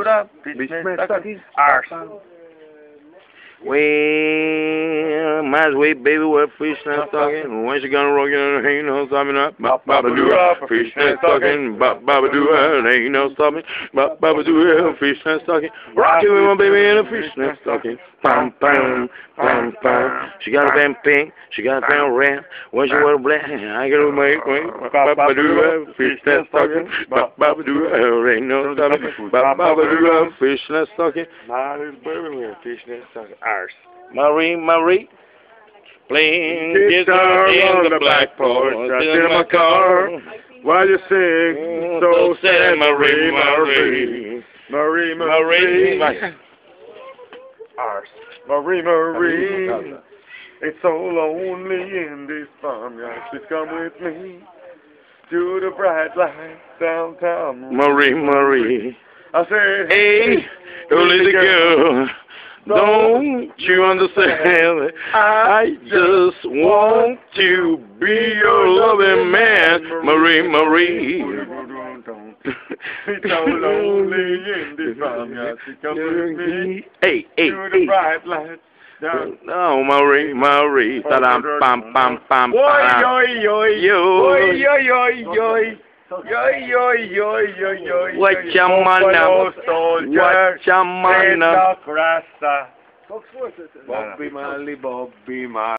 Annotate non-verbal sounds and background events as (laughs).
Put up, Fishnet stocking. Arse. Well, might as well, baby, what fishnet stocking? When she gonna rock it, ain't no stopping up. Bop, bop, do up, fishnet stocking. Bop, bop, do ain't no stopping. Bop, bop, do up, fishnet stocking. Rock it with my baby in a fishnet stocking. Pam, pam, pam, pam. She got a damn pink, she got a damn red. When she wear black, I gotta make way. Bop, bop, do up, fishnet stocking. Bop, bop, do ain't no stopping. Bop, bop, do up, fishnet stocking. My little baby with fishnet stocking. Arse. Marie, Marie, playing Guitar on in the black porch. I sit in my car while you sing. Mm, so sad, Marie, Marie. Marie, Marie. Marie. Arse. Marie, Marie. It's so lonely in this farmyard. Please come with me to the bright lights downtown. Marie, Marie. I said, Hey, oh little girl, don't you understand? (laughs) I just want to be your loving man, Marie, Marie. (laughs) So (laughs) lonely in this farmyard. Please come with me Hey, hey, to the hey. bright lights downtown. Oh, Marie, Marie. Ta-dam, pam, pam, pam, Oi, pam. oi, oi. Yo. Oi, oi, oi, oi. Oi, oi, oi, oi, oi. What ya man Buffalo now? soldier, What ya man red now? dog rasta. Bobby Marley, Bobby Marley.